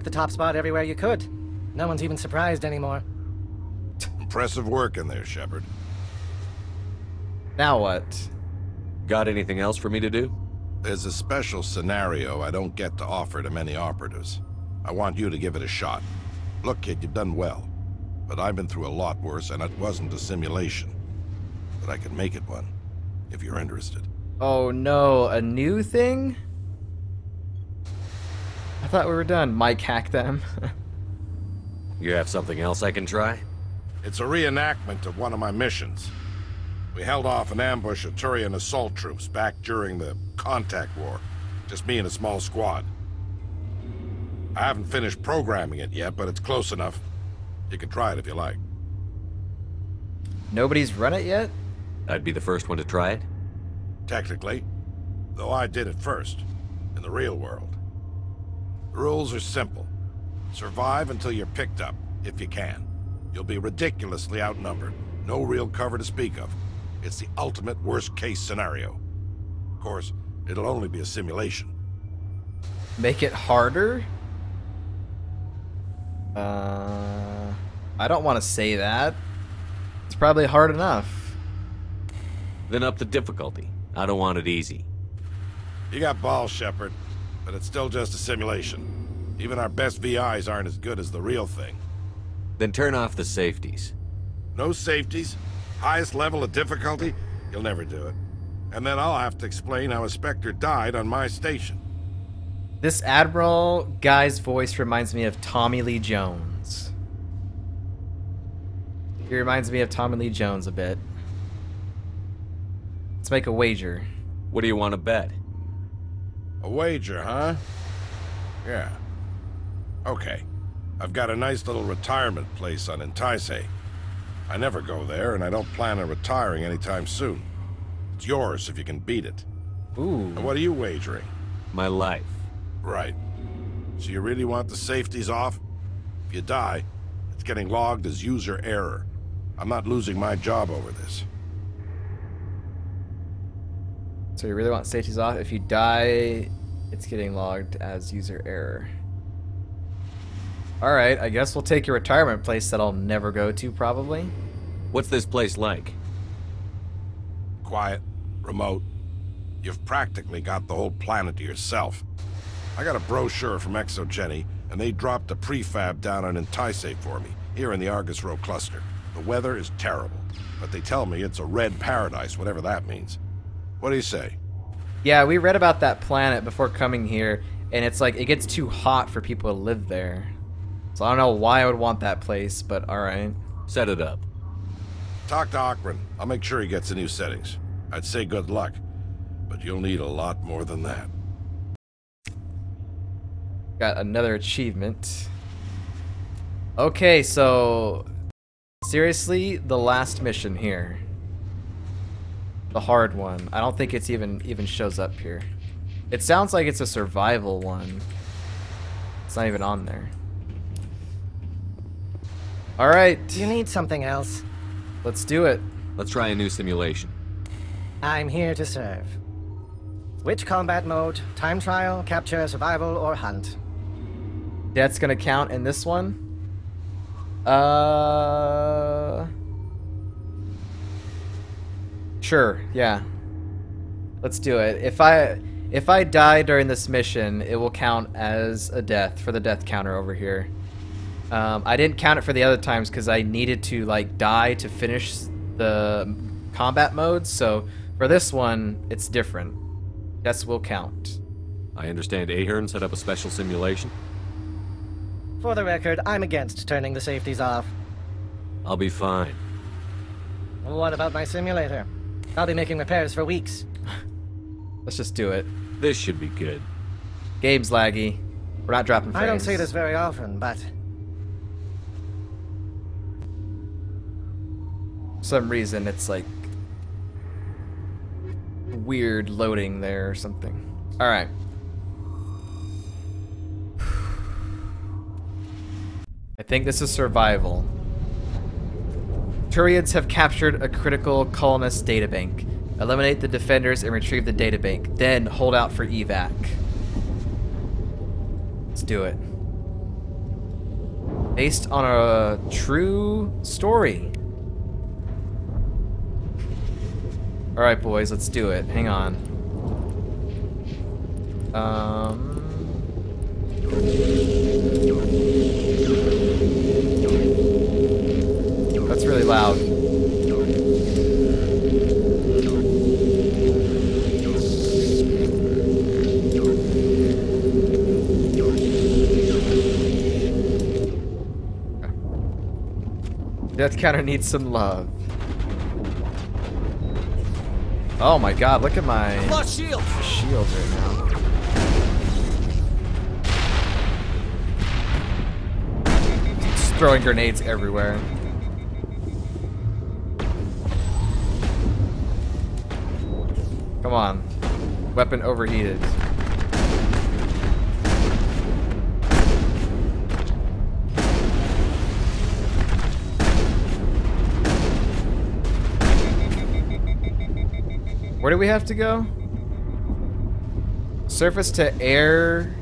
At the top spot everywhere you could. No one's even surprised anymore. Impressive work in there, Shepard. Now what? Got anything else for me to do? There's a special scenario I don't get to offer to many operatives. I want you to give it a shot. Look, kid, you've done well. But I've been through a lot worse, and it wasn't a simulation. But I can make it one, if you're interested. Oh no, a new thing? I thought we were done. Mike hack them. You have something else I can try? It's a reenactment of one of my missions. We held off an ambush of Turian assault troops back during the Contact War. Just me and a small squad. I haven't finished programming it yet, but it's close enough. You can try it if you like. Nobody's run it yet? I'd be the first one to try it. Technically. Though I did it first. In the real world. The rules are simple. Survive until you're picked up, if you can. You'll be ridiculously outnumbered. No real cover to speak of. It's the ultimate worst-case scenario. Of course, it'll only be a simulation. Make it harder? Uh, I don't want to say that. It's probably hard enough. Then up the difficulty. I don't want it easy. You got balls, Shepard, but it's still just a simulation. Even our best VIs aren't as good as the real thing. Then turn off the safeties. No safeties, highest level of difficulty, you'll never do it. And then I'll have to explain how a Spectre died on my station. This Admiral guy's voice reminds me of Tommy Lee Jones. He reminds me of Tommy Lee Jones a bit. Let's make a wager. What do you want to bet? A wager, huh? Yeah. Okay. I've got a nice little retirement place on Intai'sei. I never go there, and I don't plan on retiring anytime soon. It's yours if you can beat it. Ooh. And what are you wagering? My life. Right. So you really want the safeties off? If you die, it's getting logged as user error. I'm not losing my job over this. So you really want safeties off? If you die, it's getting logged as user error. Alright, I guess we'll take your retirement place that I'll never go to, probably. What's this place like? Quiet, remote. You've practically got the whole planet to yourself. I got a brochure from Exogeni, and they dropped a prefab down on Intai'sei for me, here in the Argos Rho cluster. The weather is terrible, but they tell me it's a red paradise, whatever that means. What do you say? Yeah, we read about that planet before coming here, and it's like it gets too hot for people to live there. So I don't know why I would want that place, but alright. Set it up. Talk to Ochren. I'll make sure he gets the new settings. I'd say good luck, but you'll need a lot more than that. Got another achievement. Okay, so seriously, the last mission here. The hard one. I don't think it's even even shows up here. It sounds like it's a survival one. It's not even on there. All right, You need something else. let's do it. Let's try a new simulation. I'm here to serve. Which combat mode? Time trial, capture, survival, or hunt? That's gonna count in this one. Uh. Sure. Yeah. Let's do it. If I if I die during this mission, it will count as a death for the death counter over here. Um, I didn't count it for the other times because I needed to like die to finish the combat mode. So for this one, it's different. Deaths will count. I understand Ahern set up a special simulation. For the record, I'm against turning the safeties off. I'll be fine. What about my simulator? I'll be making repairs for weeks. Let's just do it. This should be good. Game's laggy. We're not dropping frames. I don't say this very often, but For some reason it's like weird loading there or something. All right. I think this is survival. Turians have captured a critical colonist databank. Eliminate the defenders and retrieve the databank. Then hold out for evac. Let's do it. Based on a true story. Alright, boys, let's do it. Hang on. Um. Loud. Death counter needs some love. Oh my god, look at my Lost shield. shields right now. Just throwing grenades everywhere. Come on. Weapon overheated. Where do we have to go? Surface to air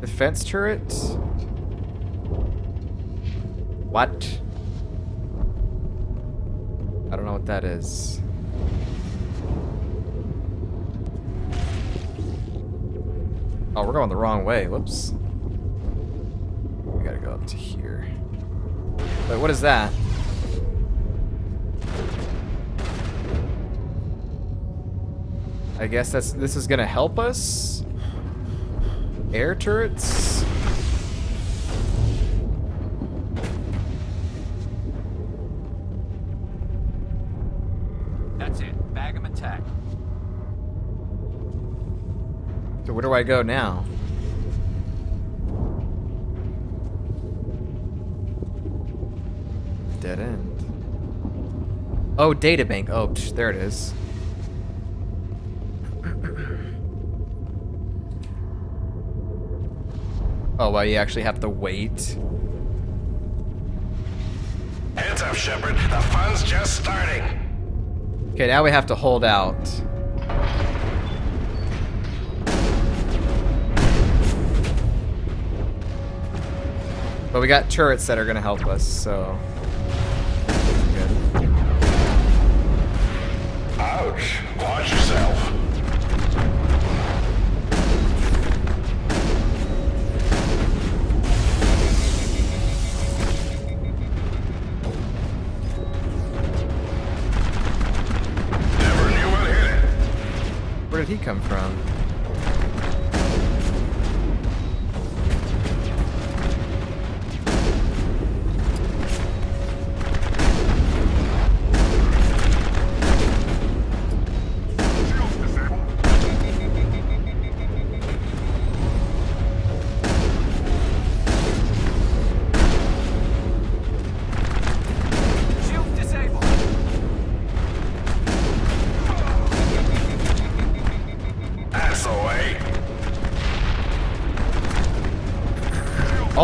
defense turret? What? I don't know what that is. Oh, we're going the wrong way. Whoops. We gotta go up to here. Wait, what is that? I guess that's this is gonna help us. Air turrets. Do I go now? Dead end. Oh, databank. Oh, psh, there it is. Oh, well, you actually have to wait. Heads up, Shepard. The fun's just starting. Okay, now we have to hold out. But we got turrets that are gonna help us, so. Good. Ouch. Watch yourself. Never knew what hit it. Where did he come from?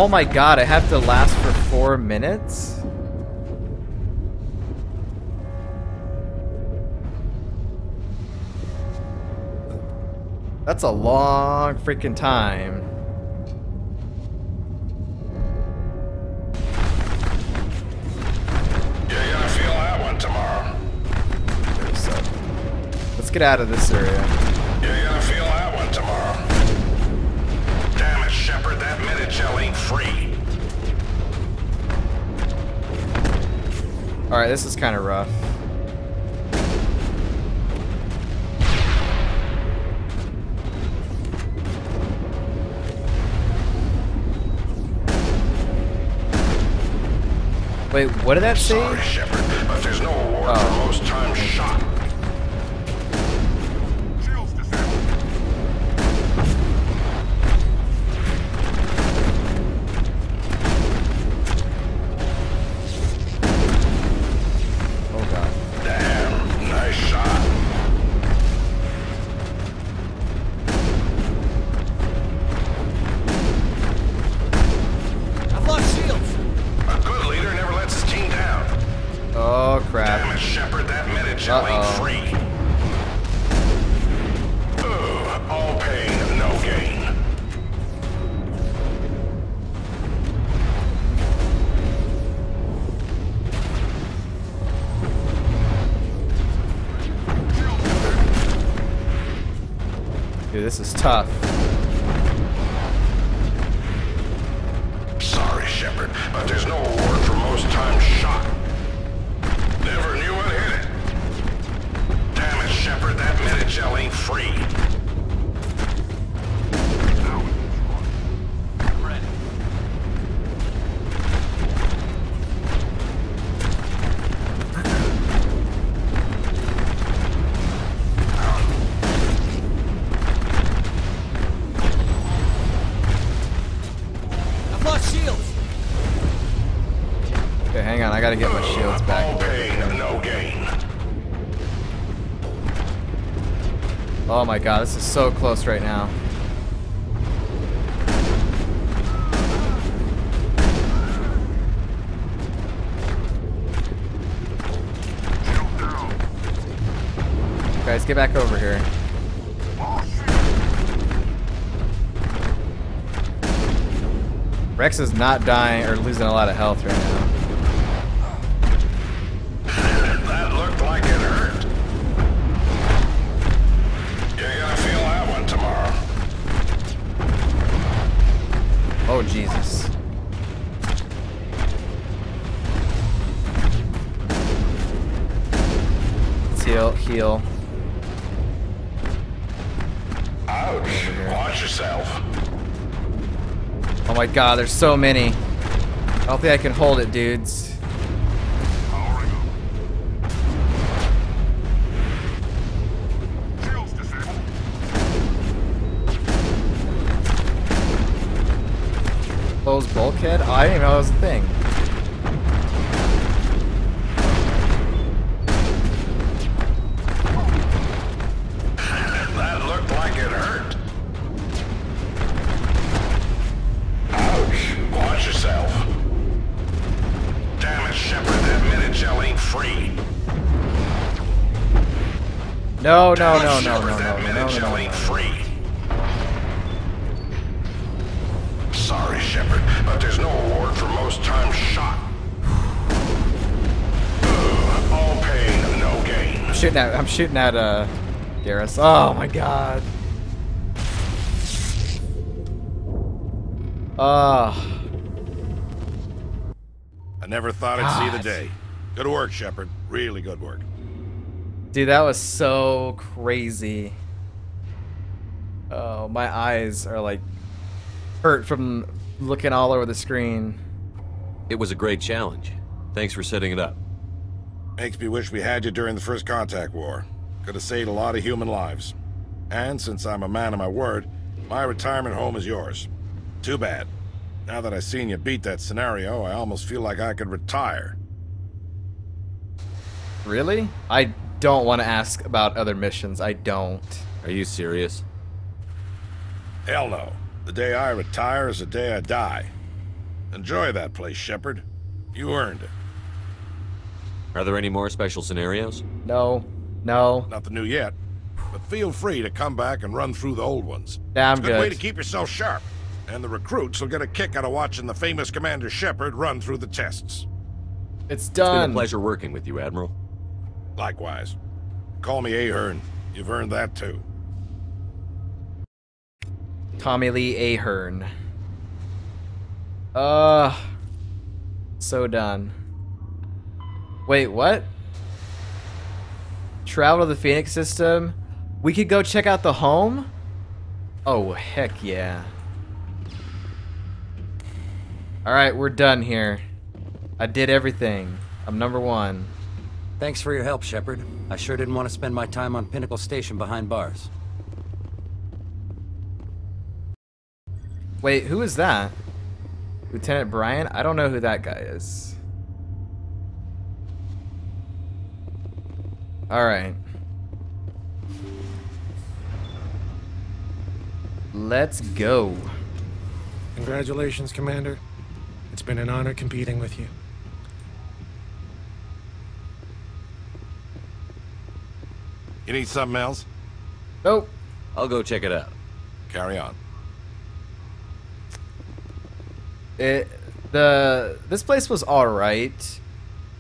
Oh my god, I have to last for four minutes? That's a long freaking time. You're gonna feel that one tomorrow. Let's get out of this area. Alright, this is kind of rough. Wait, what did that say? Sorry, Shepard, but there's no award Oh. for most times shot. Hang on. I gotta get my shields back. Oh my god, this is so close right now. Guys, get back over here. Rex is not dying or losing a lot of health right now. Heal. Ouch. Watch yourself. Oh my god, there's so many. I don't think I can hold it, dudes. Close bulkhead? I didn't even know that was a thing. No, no, no, no, no, no, no, no, no, ain't no. free. Sorry, Shepard, but there's no award for most times shot. All pain, no gain. I'm shooting at, I'm shooting at, uh, Garrus. Oh my god. Ah. I never thought I'd see God. the day. Good work, Shepard. Really good work. Dude, that was so crazy. Oh, my eyes are like hurt from looking all over the screen. It was a great challenge. Thanks for setting it up. Makes me wish we had you during the first contact war. Could have saved a lot of human lives. And since I'm a man of my word, my retirement home is yours. Too bad. Now that I've seen you beat that scenario, I almost feel like I could retire. Really? I don't want to ask about other missions. I don't. Are you serious? Hell no. The day I retire is the day I die. Enjoy that place, Shepard. You earned it. Are there any more special scenarios? No. No. Nothing new yet. But feel free to come back and run through the old ones. Yeah, I'm it's a good, way to keep yourself sharp. And the recruits will get a kick out of watching the famous Commander Shepard run through the tests. It's done. It's been a pleasure working with you, Admiral. Likewise. Call me Ahern. You've earned that too. Tommy Lee Ahern. Uh so done. Wait, what? Travel to the Phoenix system? We could go check out the home? Oh, heck yeah. Alright, we're done here. I did everything. I'm number one. Thanks for your help, Shepard. I sure didn't want to spend my time on Pinnacle Station behind bars. Wait, who is that? Lieutenant Brian? I don't know who that guy is. Alright. Let's go. Congratulations, Commander. It's been an honor competing with you. You need something else? Nope. I'll go check it out. Carry on. It the this place was alright.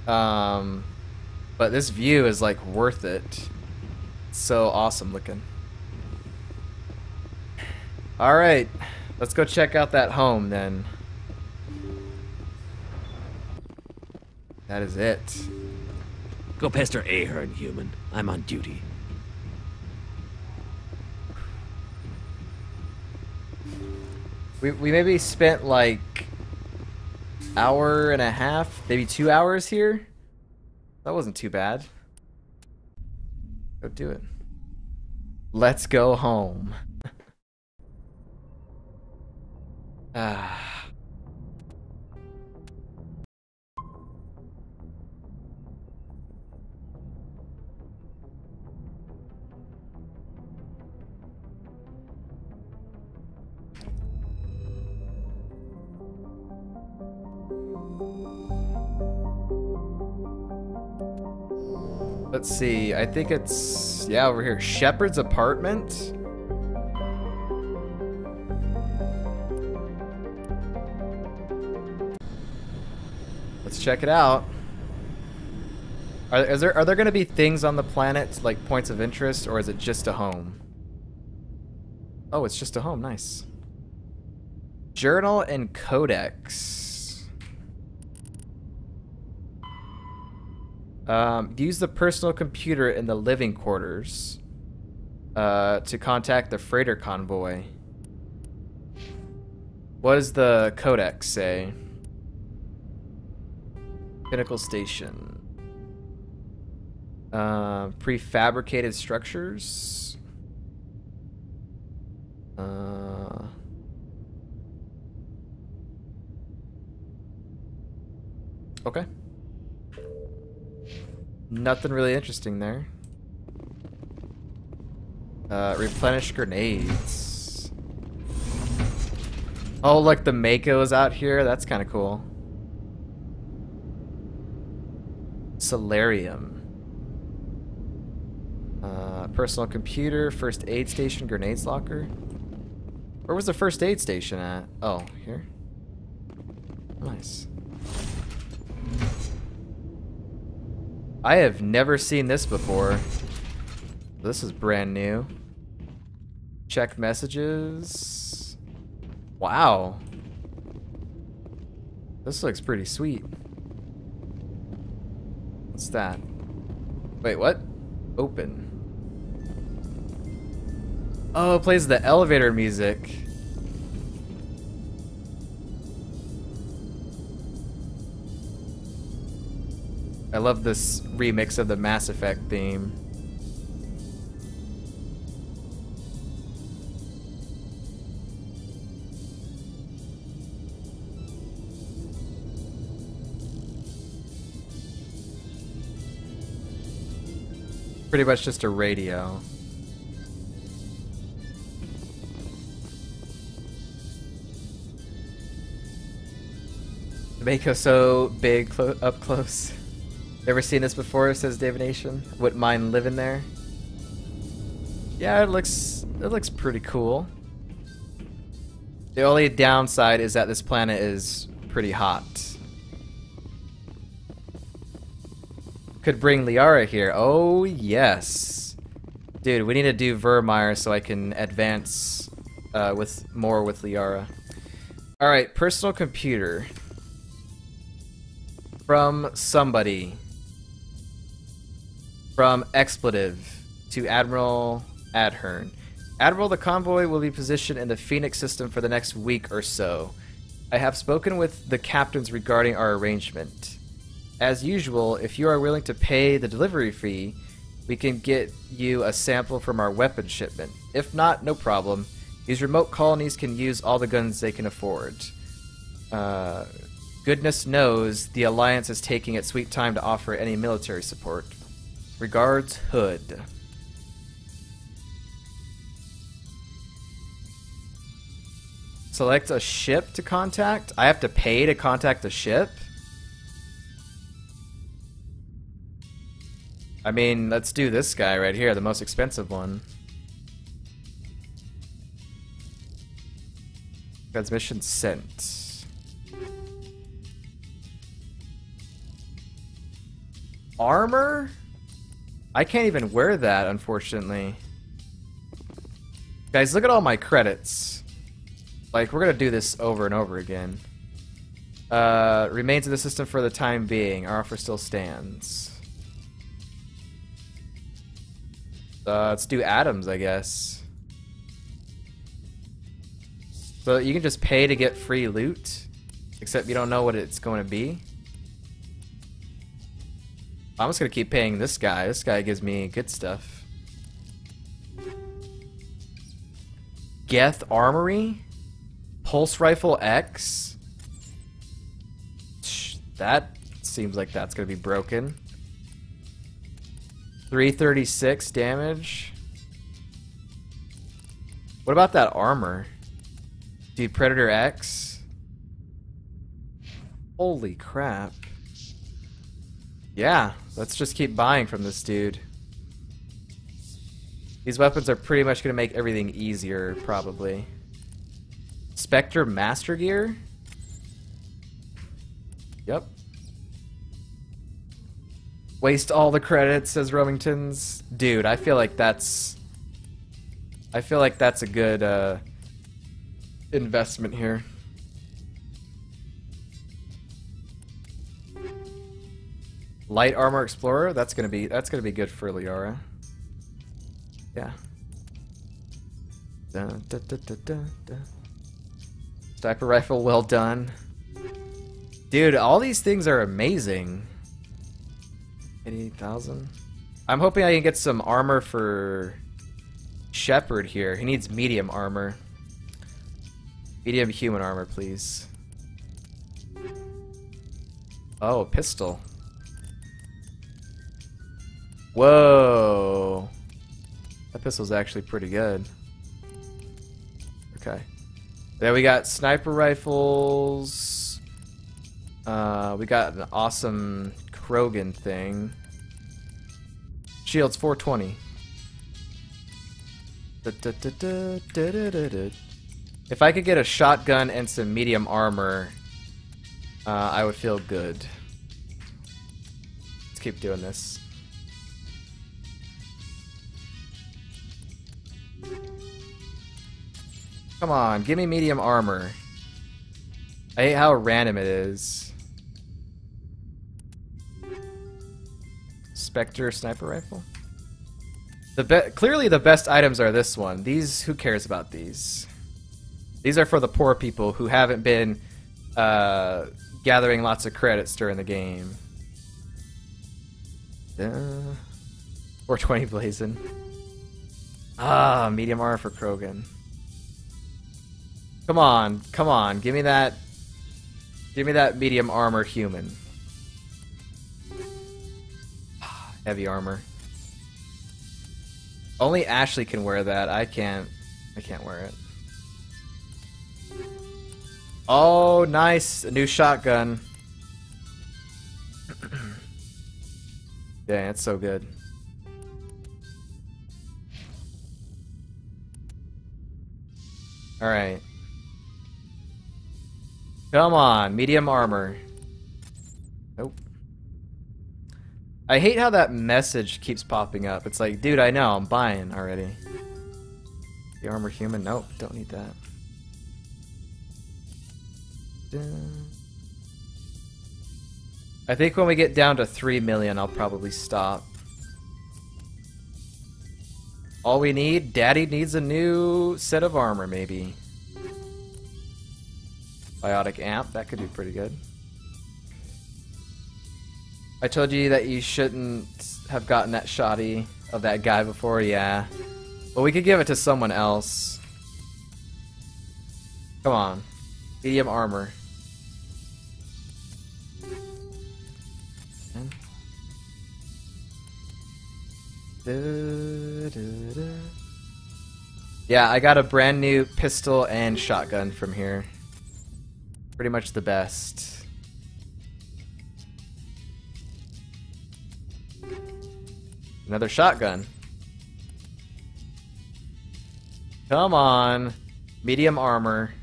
Um but this view is like worth it. It's so awesome looking. All right, let's go check out that home then. That is it. Go pester Ahern, human. I'm on duty. We, we maybe spent like hour and a half, maybe two hours here. That wasn't too bad. Go do it. Let's go home. ah. I think it's yeah over here. Shepard's apartment. Let's check it out. Are, is there are there going to be things on the planet like points of interest, or is it just a home? Oh, it's just a home. Nice. Journal and codex. Um, use the personal computer in the living quarters uh, to contact the freighter convoy. What does the codex say? Pinnacle Station. Uh, prefabricated structures. Uh, okay. Nothing really interesting there. Uh, replenish grenades. Oh, look, the Mako's out here. That's kind of cool. Solarium. Uh, personal computer, first aid station, grenades locker. Where was the first aid station at? Oh, here. Nice. I have never seen this before. This is brand new. Check messages. Wow. This looks pretty sweet. What's that? Wait, what? Open. Oh, it plays the elevator music. I love this remix of the Mass Effect theme. Pretty much just a radio. Mako so big clo up close. Ever seen this before? Says Divination. Wouldn't mind living there. Yeah, it looks it looks pretty cool. The only downside is that this planet is pretty hot. Could bring Liara here. Oh yes, dude. We need to do Virmire so I can advance uh, with more with Liara. All right, personal computer from somebody. From expletive to Admiral Ahern. Admiral, the convoy will be positioned in the Phoenix system for the next week or so. I have spoken with the captains regarding our arrangement. As usual, if you are willing to pay the delivery fee, we can get you a sample from our weapon shipment. If not, no problem. These remote colonies can use all the guns they can afford. Uh, Goodness knows the Alliance is taking its sweet time to offer any military support. Regards, Hood. Select a ship to contact? I have to pay to contact a ship? I mean, let's do this guy right here, the most expensive one. Transmission sent. Armor? I can't even wear that, unfortunately. Guys, look at all my credits. Like, we're gonna do this over and over again. Uh, remains in the system for the time being. Our offer still stands. Uh, let's do atoms, I guess. So you can just pay to get free loot, except you don't know what it's going to be. I'm just gonna keep paying this guy. This guy gives me good stuff. Geth Armory? Pulse Rifle X? That seems like that's gonna be broken. 336 damage. What about that armor? Dude, Predator X? Holy crap. Yeah, let's just keep buying from this dude. These weapons are pretty much going to make everything easier, probably. Spectre Master Gear? Yep. Waste all the credits, says Romingtons. Dude, I feel like that's... I feel like that's a good uh, investment here. Light Armor Explorer, that's gonna be that's gonna be good for Liara. Yeah. Dun, dun, dun. Sniper rifle, well done. Dude, all these things are amazing. 88,000. I'm hoping I can get some armor for Shepard here. He needs medium armor. Medium human armor, please. Oh, pistol. Whoa. That pistol's actually pretty good. Okay. Then we got sniper rifles. Uh, we got an awesome Krogan thing. Shields 420. Da-da-da-da-da-da-da-da. If I could get a shotgun and some medium armor, uh, I would feel good. Let's keep doing this. Come on, give me medium armor. I hate how random it is. Spectre sniper rifle. The be- clearly the best items are this one. These, who cares about these? These are for the poor people who haven't been uh, gathering lots of credits during the game. Uh, 420 blazing. Ah, medium armor for Krogan. Come on, come on, give me that. Give me that medium armor human. Heavy armor. Only Ashley can wear that. I can't. I can't wear it. Oh, nice. A new shotgun. Dang, it's so good. Alright. Come on, medium armor. Nope. I hate how that message keeps popping up. It's like, dude, I know, I'm buying already. The armor human? Nope, don't need that. I think when we get down to 3 million, I'll probably stop. All we need, Daddy needs a new set of armor, maybe. Biotic amp, that could be pretty good. I told you that you shouldn't have gotten that shoddy of that guy before, yeah. But we could give it to someone else. Come on. Medium armor. Yeah, I got a brand new pistol and shotgun from here. Pretty much the best. Another shotgun. Come on. Medium armor.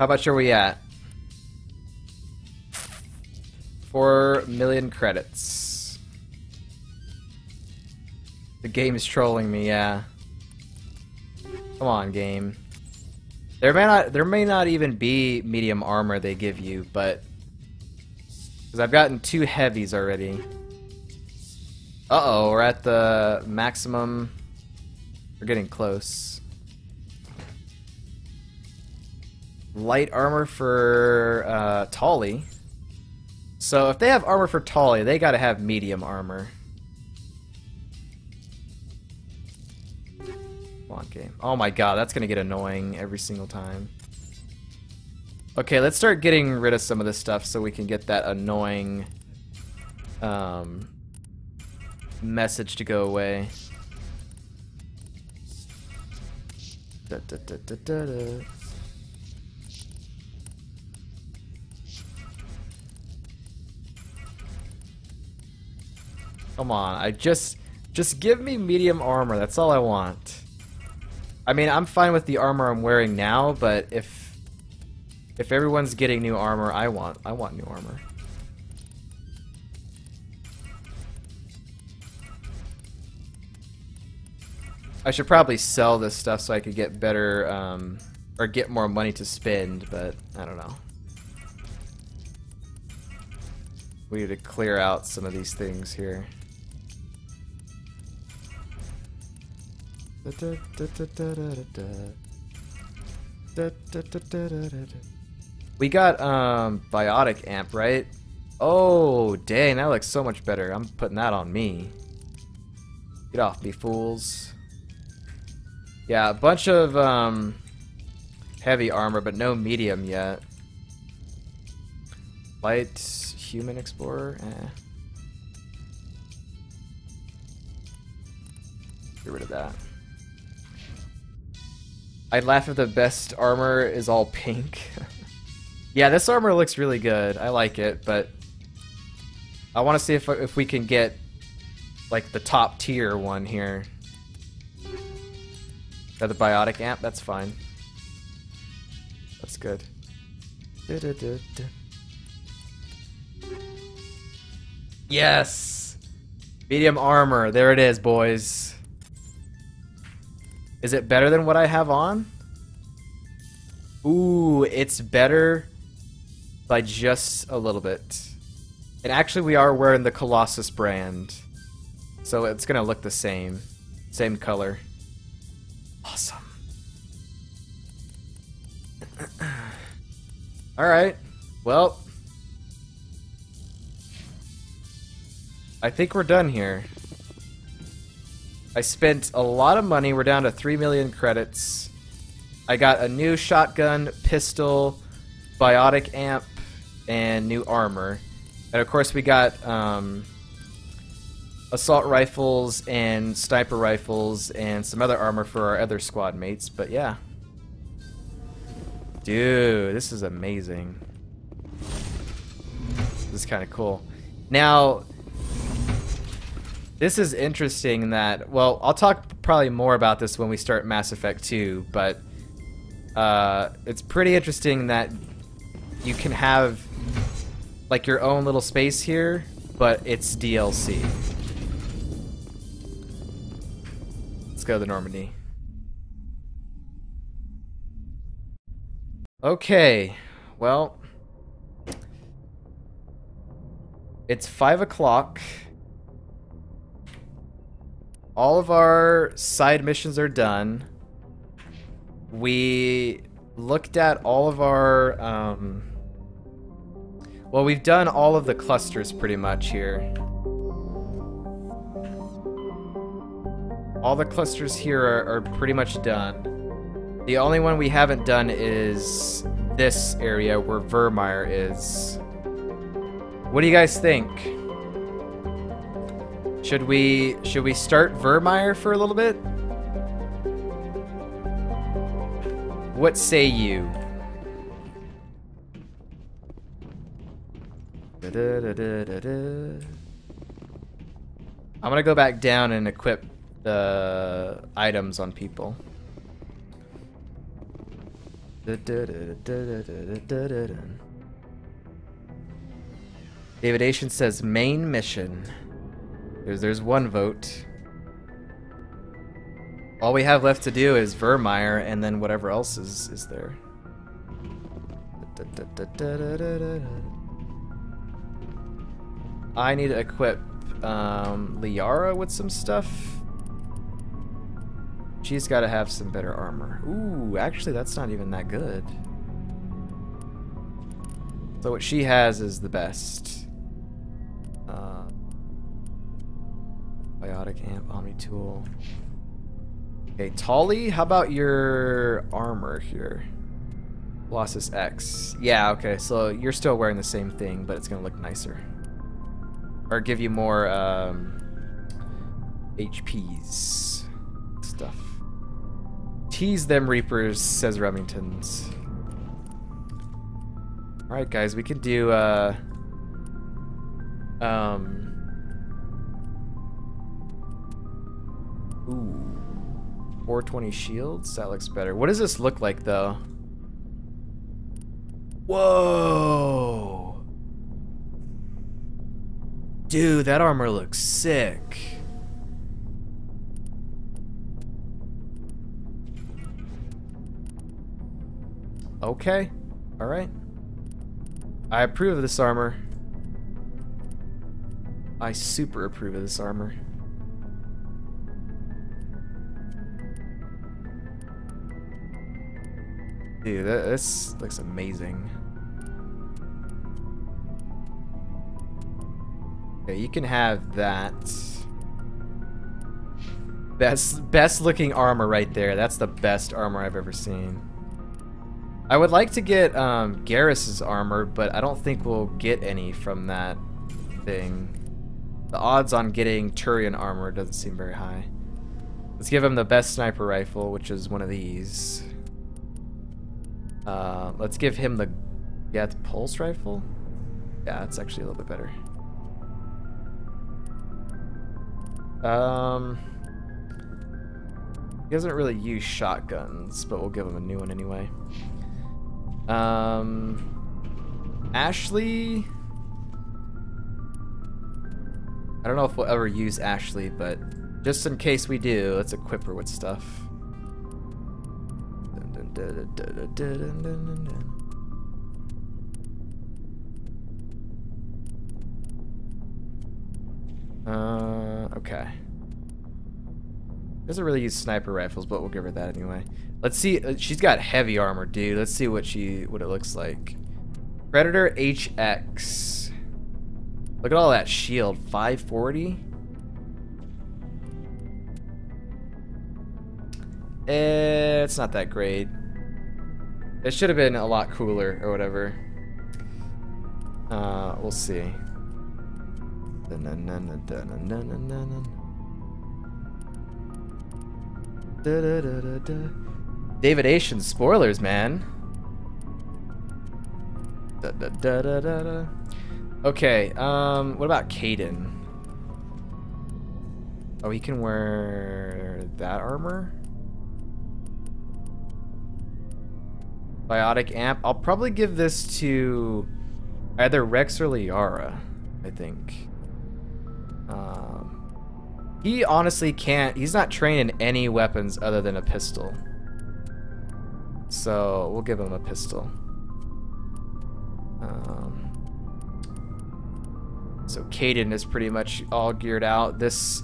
How much are we at? Four million credits. The game is trolling me, yeah. Come on, game. There may not there may not even be medium armor they give you, but because I've gotten two heavies already. Uh-oh, we're at the maximum. We're getting close. Light armor for uh, Tali. So if they have armor for Tali, they gotta have medium armor. Game. Oh my god, that's gonna get annoying every single time. Okay, let's start getting rid of some of this stuff so we can get that annoying um, message to go away. Da, da, da. Come on, I just just give me medium armor. That's all I want. I mean, I'm fine with the armor I'm wearing now, but if if everyone's getting new armor, I want I want new armor. I should probably sell this stuff so I could get better um, or get more money to spend, but I don't know. We need to clear out some of these things here. We got um biotic amp, right? Oh, dang, that looks so much better. I'm putting that on me. Get off me, fools. Yeah, a bunch of um heavy armor, but no medium yet. Light human explorer, eh. Get rid of that. I'd laugh if the best armor is all pink. yeah, this armor looks really good. I like it, but I want to see if if we can get like the top tier one here. Got the biotic amp. That's fine. That's good. Du -du -du yes, medium armor. There it is, boys. Is it better than what I have on? Ooh, it's better by just a little bit. And actually, we are wearing the Colossus brand. So it's going to look the same. Same color. Awesome. Alright. Well. I think we're done here. I spent a lot of money. We're down to 3 million credits. I got a new shotgun, pistol, biotic amp, and new armor. And of course, we got um, assault rifles and sniper rifles and some other armor for our other squad mates. But yeah. Dude, this is amazing. This is kind of cool. Now, this is interesting that, well, I'll talk probably more about this when we start Mass Effect 2, but uh, it's pretty interesting that you can have like your own little space here, but it's DLC. Let's go to Normandy. Okay, well, it's five o'clock. All of our side missions are done. We looked at all of our, um, well, we've done all of the clusters pretty much here. All the clusters here are, are pretty much done. The only one we haven't done is this area where Virmire is. What do you guys think? Should we should we start Virmire for a little bit? What say you? I'm gonna go back down and equip the items on people. David Asian says main mission. There's there's one vote. All we have left to do is Virmire and then whatever else is, is there. I need to equip um, Liara with some stuff. She's got to have some better armor. Ooh, actually, that's not even that good. So what she has is the best. Biotic amp, omni tool. Okay, Tali, how about your armor here? Colossus X. Yeah, okay, so you're still wearing the same thing, but it's gonna look nicer. Or give you more um, HPs stuff. Tease them Reapers, says Remingtons. Alright guys, we can do uh um Ooh. 420 shields? That looks better. What does this look like though? Whoa! Dude, that armor looks sick. Okay. Alright. I approve of this armor. I super approve of this armor. Dude, that, this looks amazing. Okay, you can have that. Best, best looking armor right there. That's the best armor I've ever seen. I would like to get um, Garrus's armor, but I don't think we'll get any from that thing. The odds on getting Turian armor doesn't seem very high. Let's give him the best sniper rifle, which is one of these. Uh, let's give him the... Yeah, pulse rifle? Yeah, it's actually a little bit better. Um... He doesn't really use shotguns, but we'll give him a new one anyway. Um... Ashley... I don't know if we'll ever use Ashley, but just in case we do, let's equip her with stuff. Uh, okay. Doesn't really use sniper rifles, but we'll give her that anyway. Let's see. uh, She's got heavy armor, dude. Let's see what she what it looks like. Predator HX. Look at all that shield. 540. Eh, it's not that great. It should have been a lot cooler or whatever. Uh, we'll see. David Asian spoilers, man. Okay, um, what about Kaidan? Oh, he can wear that armor? Biotic amp. I'll probably give this to either Rex or Liara, I think. Um, he honestly can't, he's not trained in any weapons other than a pistol. So we'll give him a pistol. Um, so Kaidan is pretty much all geared out. This,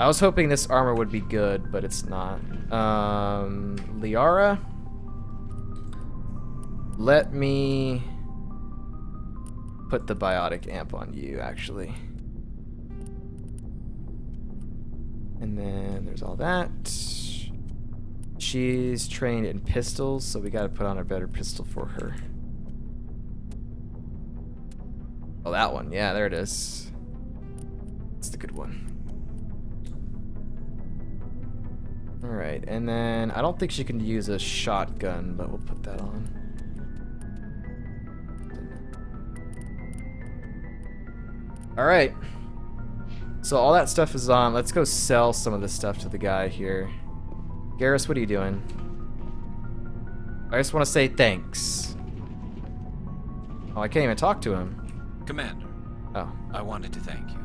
I was hoping this armor would be good, but it's not. Um, Liara. Let me put the biotic amp on you, actually. And then there's all that. She's trained in pistols, so we gotta put on a better pistol for her. Oh, that one. Yeah, there it is. That's the good one. Alright, and then I don't think she can use a shotgun, but we'll put that on. Alright. So all that stuff is on. Let's go sell some of this stuff to the guy here. Garrus, what are you doing? I just want to say thanks. Oh, I can't even talk to him. Commander, Oh. I wanted to thank you.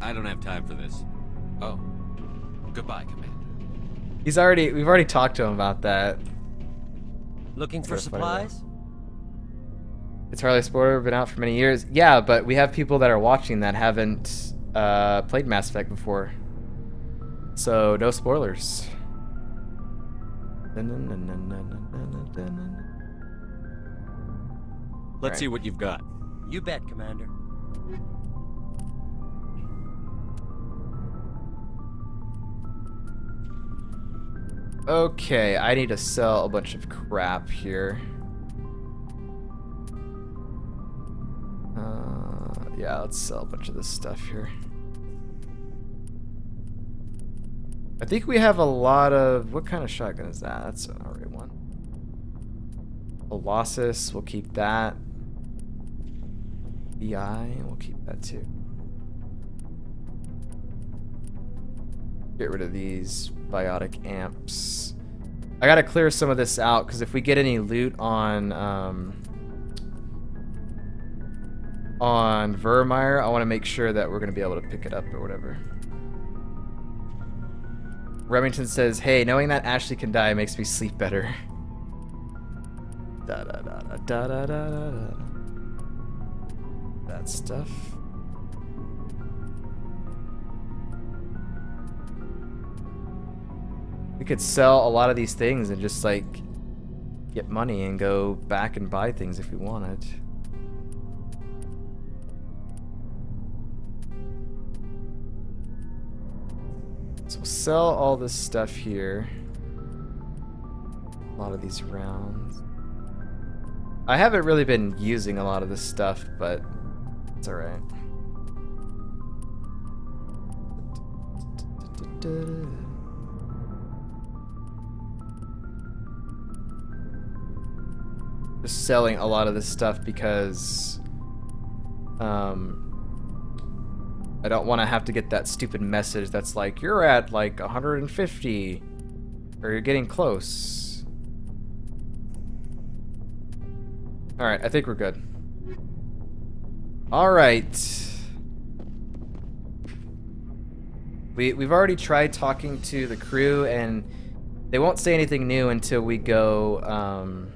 I don't have time for this. Oh, goodbye, Commander. He's already. We've already talked to him about that. Looking for That's funny, supplies? It's Harley Spoiler been out for many years. Yeah, but we have people that are watching that haven't uh, played Mass Effect before. So no spoilers. Let's see what you've got. You bet, Commander. Okay, I need to sell a bunch of crap here. Yeah, let's sell a bunch of this stuff here. I think we have a lot of... What kind of shotgun is that? That's an alright one. Colossus, we'll keep that. BI, we'll keep that too. Get rid of these biotic amps. I gotta clear some of this out because if we get any loot on um, on Virmire, I want to make sure that we're gonna be able to pick it up or whatever. Remington says, "Hey, knowing that Ashley can die makes me sleep better." Da da da da da da da. da. That stuff. We could sell a lot of these things and just like get money and go back and buy things if we wanted. So we'll sell all this stuff here. A lot of these rounds. I haven't really been using a lot of this stuff, but it's alright. Just selling a lot of this stuff because um I don't want to have to get that stupid message that's like you're at like 150 or you're getting close. All right, I think we're good. All right. We we've already tried talking to the crew and they won't say anything new until we go um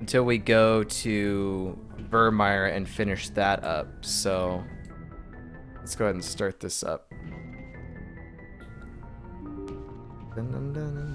until we go to Virmire and finish that up. So let's go ahead and start this up. Dun, dun, dun.